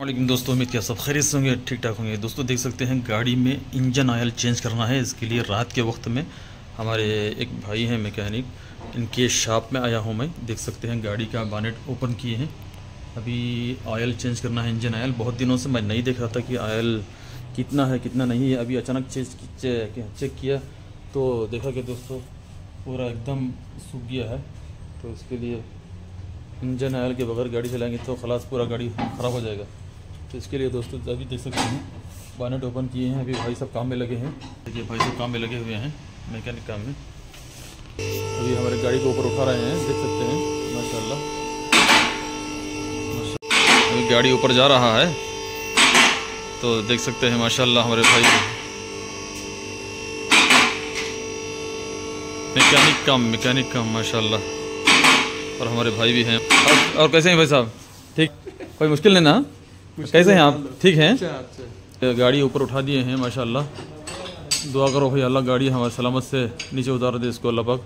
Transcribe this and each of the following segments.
वालेकुम दोस्तों, उम्मीद क्या सबसे होंगे ठीक ठाक होंगे। दोस्तों, देख सकते हैं, गाड़ी में इंजन ऑयल चेंज करना है। इसके लिए रात के वक्त में हमारे एक भाई हैं मैकेनिक, इनके शॉप में आया हूँ मैं। देख सकते हैं, गाड़ी का बानेट ओपन किए हैं। अभी ऑयल चेंज करना है, इंजन ऑयल बहुत दिनों से मैं नहीं देख रहा था कि ऑयल कितना है, कितना नहीं है। अभी अचानक चेंज चेक किया तो देखा कि दोस्तों, पूरा एकदम सूख गया है। तो इसके लिए इंजन ऑयल के बगैर गाड़ी चलाएँगे तो खलास पूरा गाड़ी ख़राब हो जाएगा। तो इसके लिए दोस्तों अभी देख सकते हैं बानेट ओपन किए हैं अभी भाई सब काम में लगे हैं। देखिए भाई सब काम में लगे हुए हैं मैकेनिक काम में। अभी हमारे गाड़ी को ऊपर उठा रहे हैं देख सकते हैं माशाल्लाह। माशा अभी गाड़ी ऊपर जा रहा है तो देख सकते हैं माशाल्लाह हमारे भाई। मैकेनिक काम मैकेनिक काम माशाल्लाह। और हमारे भाई भी हैं। और, और कैसे हैं भाई साहब? ठीक? कोई मुश्किल नहीं ना? कैसे हैं आप? ठीक हैं? गाड़ी ऊपर उठा दिए हैं माशाल्लाह। दुआ करो भाई अल्लाह गाड़ी हमारे सलामत से नीचे उतार दे इसको अल्लाह पाक।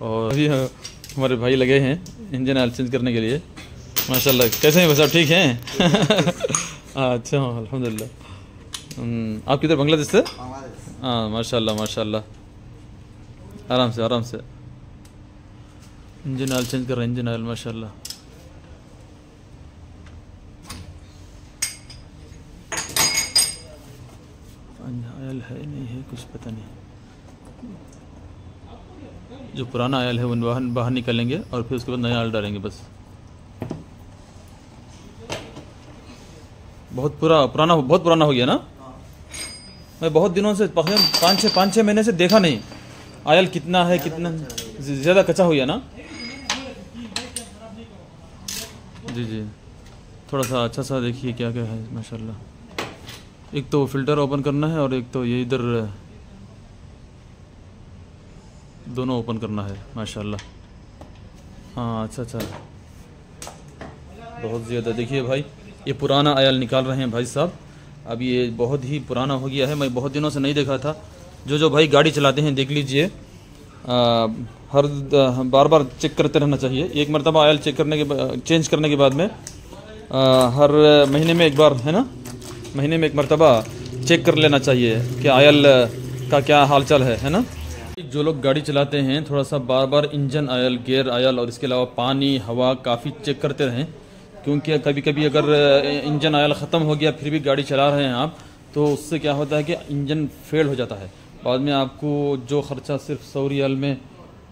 और अभी हमारे भाई लगे हैं इंजन ऑयल चेंज करने के लिए। माशाल्लाह कैसे हैं भाई साहब? ठीक हैं? अच्छा अल्हम्दुलिल्लाह। आप किधर बांग्लादेश से? हाँ माशाल्लाह माशाल्लाह। आराम से आराम से। इंजन ऑयल चेंज कर रहे हैं इंजन ऑयल माशाल्लाह आयल है नहीं है कुछ पता नहीं। जो पुराना आयल है वो बाहर बाहर निकालेंगे और फिर उसके बाद नया आयल डालेंगे बस। बहुत पूरा, पुराना बहुत पुराना हो गया ना? मैं बहुत दिनों से पाँच छः पाँच छः महीने से देखा नहीं। आयल कितना है, कितना ज़्यादा कच्चा हो गया ना? जी जी। थोड़ा सा अच्छा सा देखिए क्या क्या है, माशाल्लाह। एक तो फ़िल्टर ओपन करना है और एक तो ये इधर दोनों ओपन करना है माशाल्लाह। हाँ अच्छा अच्छा। बहुत ज़्यादा देखिए भाई ये पुराना आयल निकाल रहे हैं भाई साहब। अब ये बहुत ही पुराना हो गया है मैं बहुत दिनों से नहीं देखा था। जो जो भाई गाड़ी चलाते हैं देख लीजिए। हर बार बार चेक करते रहना चाहिए। एक मरतबा आयल चेक करने के चेंज करने के बाद में आ, हर महीने में एक बार है ना? महीने में एक मरतबा चेक कर लेना चाहिए कि आयल का क्या हालचाल है है ना? जो लोग गाड़ी चलाते हैं, थोड़ा सा बार बार इंजन आयल, गेयर आयल और इसके अलावा पानी, हवा काफ़ी चेक करते रहें। क्योंकि कभी कभी अगर इंजन आयल ख़त्म हो गया, फिर भी गाड़ी चला रहे हैं आप तो उससे क्या होता है कि इंजन फेल हो जाता है। बाद में आपको जो ख़र्चा सिर्फ़ सौ रियाल में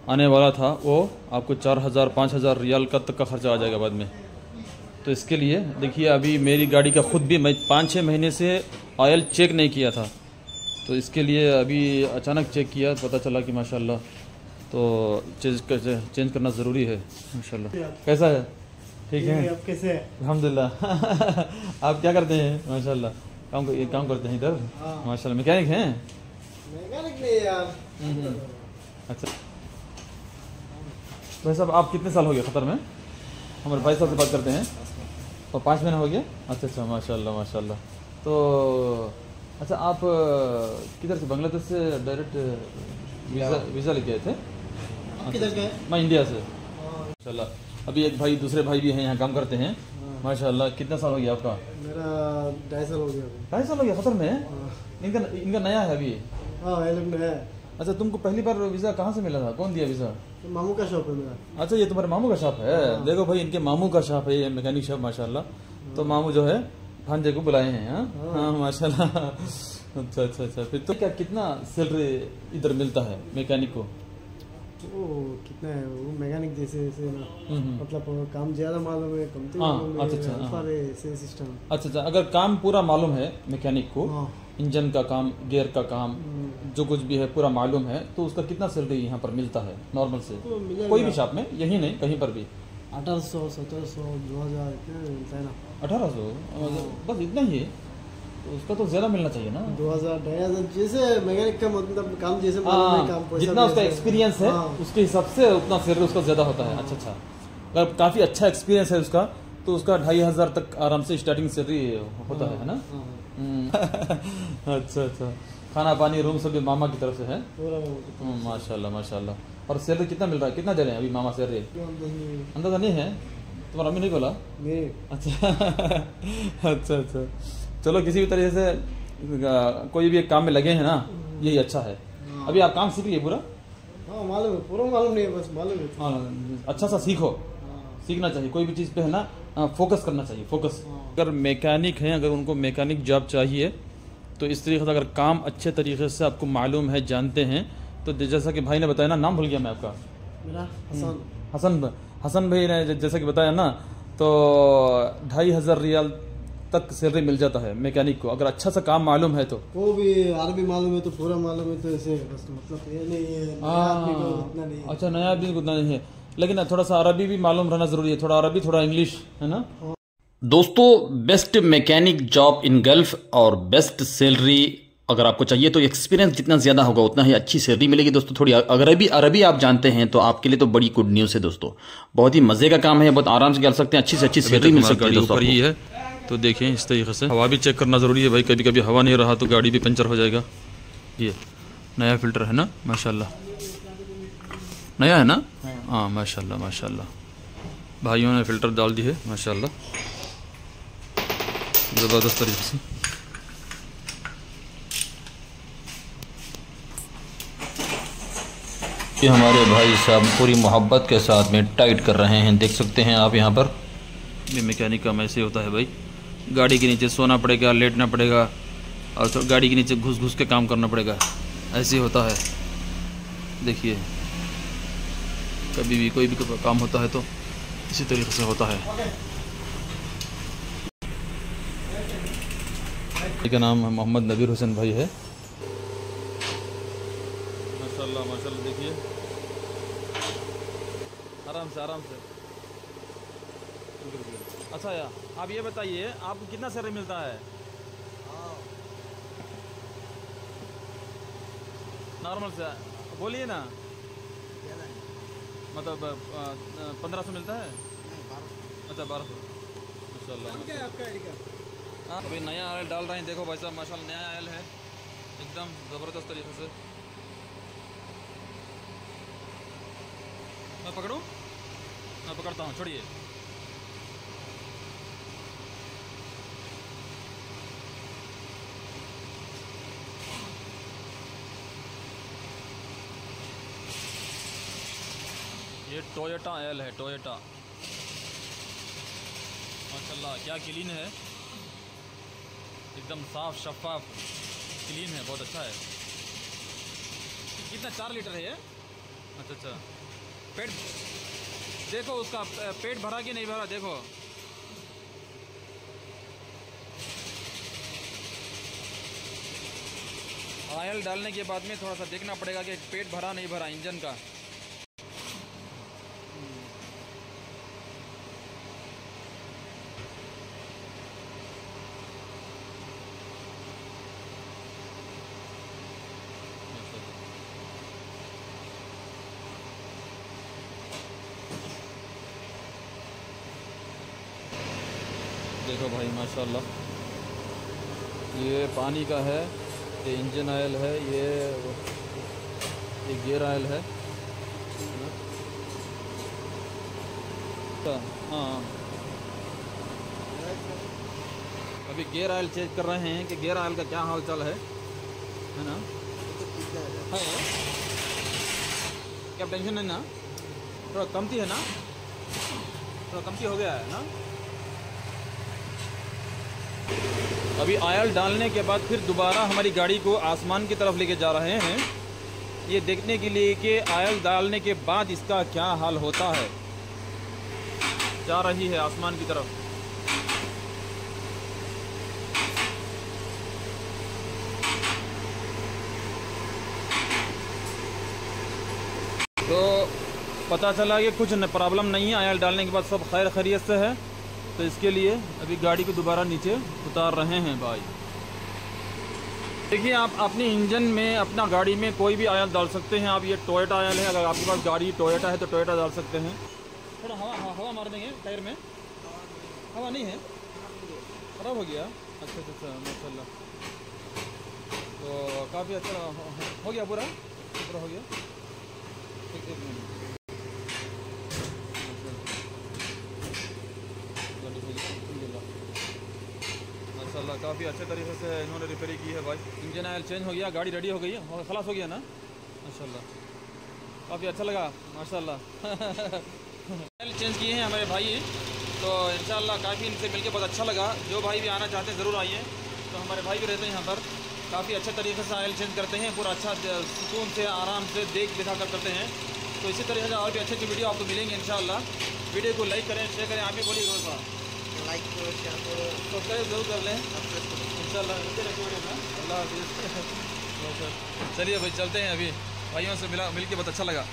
आने वाला था, वो आपको चार हज़ार, पाँच हज़ार रियाल का तक का ख़र्चा आ जाएगा बाद में। तो इसके लिए देखिए अभी मेरी गाड़ी का ख़ुद भी मैं पाँच छः महीने से ऑयल चेक नहीं किया था। तो इसके लिए अभी अचानक चेक किया पता चला कि माशाल्लाह तो चेंज कर चेंज करना ज़रूरी है माशाल्लाह। कैसा है? ठीक है? आप कैसे हैं? अल्हम्दुलिल्लाह। आप क्या करते हैं? माशाल्लाह। काम कर, काम करते हैं इधर। माशाल्लाह मैकेनिक हैं? नहीं यार। अच्छा। भाई साहब आप कितने साल हो गए खतर में? हमारे भाई साहब से बात करते हैं। और पाँच महीने हो गया? अच्छा अच्छा माशाल्लाह माशाल्लाह। तो अच्छा आप किधर से बांग्लादेश से डायरेक्ट वीज़ा वीज़ा लेके आए थे? किधर के मैं इंडिया से। माशाल्लाह। अभी एक भाई दूसरे भाई भी हैं यहाँ काम करते हैं। माशाल्लाह कितना साल हो गया आपका? मेरा ढाई साल हो गया। ढाई साल हो गया खतर में? इनका इनका नया है अभी? हाँ है। अच्छा तुमको पहली बार वीज़ा कहाँ से मिला था? कौन दिया वीज़ा तो मामू का शॉप है मेरा। अच्छा ये तुम्हारे मामू का शॉप है? देखो भाई इनके मामू का शॉप है ये मैकेनिक शॉप माशाल्लाह। तो मामू जो है भांजे को बुलाए हैं हाँ? हाँ। माशाल्लाह। अच्छा अच्छा अच्छा। फिर तो क्या कितना सैलरी इधर मिलता है मैकेनिक को? वो कितना है वो? मैकेनिक जैसे जैसे ना। हम्म, हम्म। मतलब काम ज़्यादा मालूम है हाँ, मालूम अच्छा, अच्छा, हाँ। अल्फ़ा रे ऐसे सिस्टम अच्छा अच्छा। अगर काम पूरा मालूम है मैकेनिक को हाँ। इंजन का काम गियर का काम जो कुछ भी है पूरा मालूम है तो उसका कितना सैलरी यहाँ पर मिलता है नॉर्मल से? तो कोई भी शॉप में यही नहीं कहीं पर भी। अठारह सौ सत्रह सौ दो हज़ार है अठारह सौ? बस इतना ही है। तो उसका तो ज़्यादा मिलना चाहिए ना। दो हज़ार ढाई हज़ार जैसे मैकेनिक का मतलब काम जैसे मालूम है काम हाँ, जितना उसका एक्सपीरियंस है हाँ, उसके हिसाब से उतना सैलरी उसका ज़्यादा होता है। अच्छा अच्छा। अगर काफ़ी अच्छा एक्सपीरियंस है उसका तो उसका ढाई हज़ार तक आराम से स्टार्टिंग सैलरी होता है है ना? हाँ, हम्म। अच्छा अच्छा। खाना पानी रूम सब भी मामा की तरफ़ से है। वो हम्म, माशाल्लाह माशाल्लाह। और सैलरी कितना मिल रहा है? कितना दे रहे हैं अभी मामा सैलरी अंदाज़ नहीं है। है तो तुम्हारा अम्मी नहीं बोला? अच्छा। अच्छा अच्छा। चलो किसी भी तरह से कोई भी एक काम में लगे हैं ना यही अच्छा है। अभी आप काम सीख लिए पूरा? हाँ मालूम है। पूरा मालूम नहीं है बस मालूम है। हाँ, अच्छा सा सीखो। हाँ, सीखना चाहिए। कोई भी चीज़ पे है ना फोकस करना चाहिए फोकस हाँ। अगर मैकेनिक हैं अगर उनको मैकेनिक जॉब चाहिए तो इस तरीके से अगर काम अच्छे तरीके से आपको मालूम है जानते हैं तो जैसा कि भाई ने बताया ना नाम भूल गया मैं आपका। मेरा हसन। हसन हसन भाई ने जैसा कि बताया ना तो ढाई हज़ार रियाल तक सैलरी मिल जाता है मैकेनिक को अगर अच्छा सा काम मालूम है तो। वो भी अरबी मालूम है तो पूरा मालूम है तो ऐसे बस मतलब ये नहीं है नया आदमी को उतना नहीं है। अच्छा नया भी उतना नहीं है। लेकिन थोड़ा सा अरबी भी मालूम रहना ज़रूरी है थोड़ा अरबी थोड़ा इंग्लिश है ना? दोस्तों best mechanic job in Gulf और बेस्ट सैलरी अगर आपको चाहिए तो एक्सपीरियंस जितना ज़्यादा होगा उतना ही अच्छी सैलरी मिलेगी दोस्तों थोड़ी। अगर अभी अरबी आप जानते हैं तो आपके लिए तो बड़ी गुड न्यूज़ है दोस्तों। बहुत ही मज़े का काम है बहुत आराम से कर सकते हैं अच्छी से अच्छी सैलरी मिल सकती है दोस्तों ही है तो देखें इस तरीके से। हवा भी चेक करना ज़रूरी है भाई कभी कभी हवा नहीं रहा तो गाड़ी भी पंचर हो जाएगा। ये नया फ़िल्टर है ना माशाल्लाह। नया है ना? हाँ। माशाल्लाह माशाल्लाह। भाइयों ने फ़िल्टर डाल दी है माशाल्लाह। ज़बरदस्त तरीके से ये हमारे भाई साहब पूरी मोहब्बत के साथ में टाइट कर रहे हैं देख सकते हैं आप यहाँ पर। ये मैकेनिक काम ऐसे होता है भाई। गाड़ी के नीचे सोना पड़ेगा लेटना पड़ेगा और तो गाड़ी के नीचे घुस घुस के काम करना पड़ेगा। ऐसे ही होता है। देखिए कभी भी कोई भी काम होता है तो इसी तरीके से होता है। इनका नाम मोहम्मद नबीर हुसैन भाई है। माशाल्लाह माशाल्लाह देखिए। आराम से आराम से। अच्छा यार आप ये बताइए आपको कितना सैलरी मिलता है? नॉर्मल से बोलिए ना। मतलब पंद्रह सौ मिलता है? अच्छा बारह सौ। माशाल्लाह अभी नया आयल डाल रहे हैं। देखो भाई साहब, माशाल्लाह नया आयल है। एकदम ज़बरदस्त तरीके से। मैं पकड़ूँ? मैं पकड़ता हूँ, छोड़िए। ये टोयोटा आयल है टोयोटा माशाल्लाह, क्या क्लीन है। एकदम साफ़, शफाफ क्लीन है, बहुत अच्छा है। कितना, चार लीटर है ये? अच्छा अच्छा। पेट, देखो उसका पेट भरा कि नहीं भरा, देखो। ऑयल डालने के बाद में थोड़ा सा देखना पड़ेगा कि पेट भरा नहीं भरा, इंजन का। देखो भाई माशाल्लाह। ये पानी का है ये इंजन ऑयल है ये ये गियर ऑयल है। अच्छा, हाँ। अभी गियर ऑयल चेंज कर रहे हैं कि गियर ऑयल का क्या हाल चाल है। है ना? है। क्या टेंशन है ना? थोड़ा कमती है ना? थोड़ा कमती हो गया है ना? अभी आयल डालने के बाद फिर दोबारा हमारी गाड़ी को आसमान की तरफ़ लेके जा रहे हैं। ये देखने के लिए कि आयल डालने के बाद इसका क्या हाल होता है। जा रही है आसमान की तरफ़। तो पता चला कि कुछ प्रॉब्लम नहीं है, आयल डालने के बाद सब खैर खैरियत से है। तो इसके लिए अभी गाड़ी को दोबारा नीचे उतार रहे हैं भाई। देखिए आप अपने इंजन में अपना गाड़ी में कोई भी आयल डाल सकते हैं। आप ये टोयोटा आयल है अगर आपके पास गाड़ी टोयोटा है तो टोयोटा डाल सकते हैं। थोड़ा हवा हवा, हवा मार देंगे टायर में। हवा नहीं है। ख़राब हो गया। अच्छा अच्छा अच्छा माशाल्लाह। तो काफ़ी अच्छा हो, हो- हो गया पूरा? पूरा हो गया? एक मिनट। माशाल्लाह, काफ़ी अच्छे तरीके से इन्होंने रिपेयरिंग की है भाई। इंजन ऑयल चेंज हो गया, गाड़ी रेडी हो गई है खलास हो गया ना? माशाल्लाह। काफ़ी अच्छा लगा, माशाल्लाह। ऑयल चेंज किए हैं हमारे भाई। तो इंशाल्लाह काफ़ी इनसे मिलके बहुत अच्छा लगा। जो भाई भी आना चाहते हैं, ज़रूर आइए। तो हमारे भाई भी रहते हैं यहाँ पर। काफ़ी अच्छे तरीके से आयल चेंज करते हैं, पूरा अच्छा सुकून से, आराम से देख दिखा कर करते हैं। तो इसी तरीके से और भी अच्छी अच्छी वीडियो आपको मिलेंगे, इंशाल्लाह। वीडियो को लाइक करें शेयर करें आप भी बोलिए लाइक सब्सक्राइब ज़रूर कर लें। अल्लाह हाफिज़। चलिए भाई, चलते हैं अभी। भाइयों से मिला मिल के बहुत अच्छा लगा।